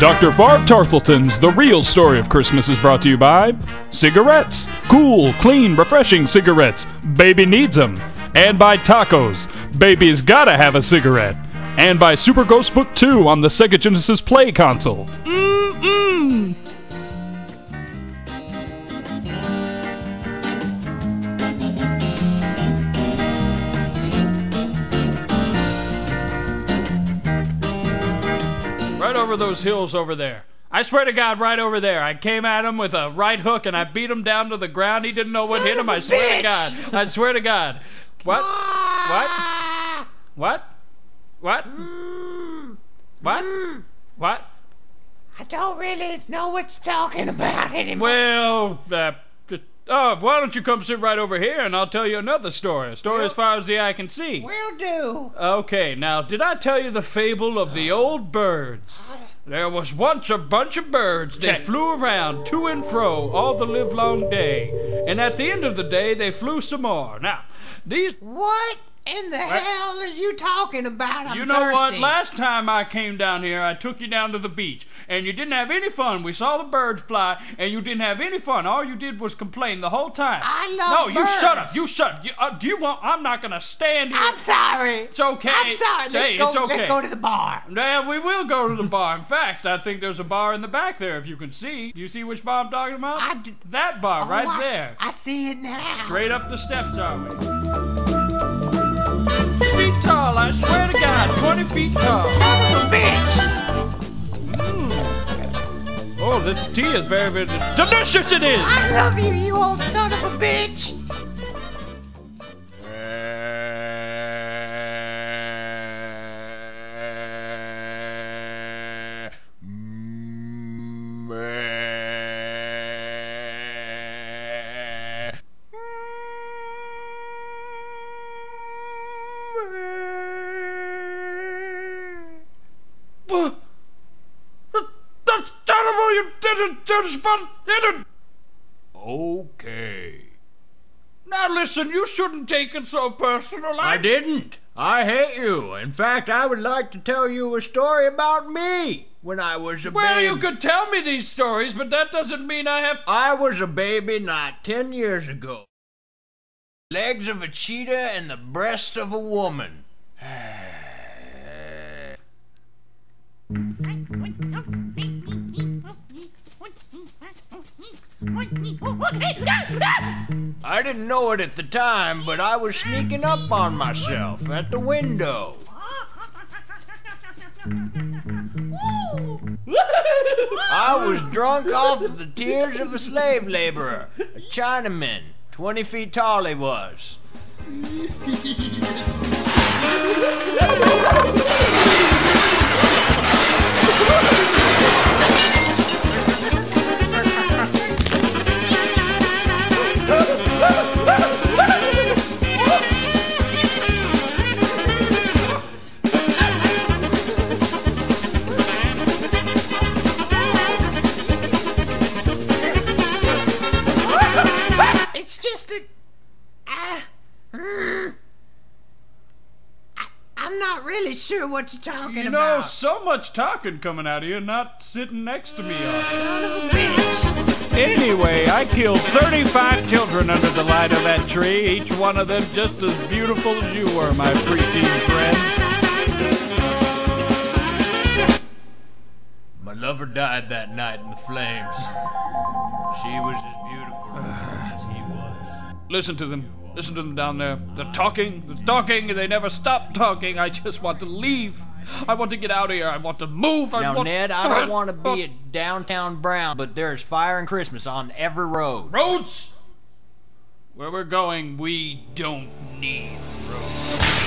Dr. Farb Tarthleton's The Real Story of Christmas is brought to you by Cigarettes. Cool, clean, refreshing cigarettes. Baby needs them. And by Tacos. Baby's gotta have a cigarette. And by Super Ghost Book 2 on the Sega Genesis Play console. Over those hills over there. I swear to God, right over there. I came at him with a right hook and I beat him down to the ground. He didn't know what hit him. I swear to God. I swear to God. What? What? What? What? What? What? I don't really know what you're talking about anymore. Well, uh, oh, why don't you come sit right over here and I'll tell you another story. A story as far as the eye can see. Will do. Okay, now, did I tell you the fable of the old birds? There was once a bunch of birds. They flew around to and fro all the livelong day. And at the end of the day, they flew some more. Now, these. What in the hell are you talking about? I'm you know what? Last time I came down here, I took you down to the beach, and you didn't have any fun. We saw the birds fly, and you didn't have any fun. All you did was complain the whole time. I love No, you shut up. You shut up. You, uh, do you want. I'm not going to stand here. I'm sorry. It's okay. I'm sorry. Let's Hey, go. it's okay. Let's go to the bar. Yeah, we will go to the bar. In fact, I think there's a bar in the back there if you can see. Do you see which bar I'm talking about? I d- that bar Oh, right I- there. I see it now. Straight up the steps are we? Feet tall, I swear to God, 20 feet tall. Son of a bitch! Hmm. Oh, this tea is very, very delicious. It is. I love you, you old son of a bitch! That's terrible. You didn't. Just fun. Didn't. Okay. Now listen, you shouldn't take it so personal. I didn't. I hate you. In fact, I would like to tell you a story about me when I was a Well, baby. Well, you could tell me these stories, but that doesn't mean I have. I was a baby not ten years ago. Legs of a cheetah and the breast of a woman. I didn't know it at the time, but I was sneaking up on myself at the window. I was drunk off of the tears of a slave laborer, a Chinaman. Twenty feet tall he was. sure what you're talking You know, about. so much talking coming out of you, not sitting next to me. All. Son of a bitch! Anyway, I killed 35 children under the light of that tree, each one of them just as beautiful as you were, my preteen friend. My lover died that night in the flames. She was as beautiful as he was. Listen to them. Listen to them down there. They're talking, they're talking, they never stop talking. I just want to leave. I want to get out of here. I want to move. I Now, want... Ned, I don't want to be at downtown Brown, but there's fire and Christmas on every road. Roads! Where we're going, we don't need roads.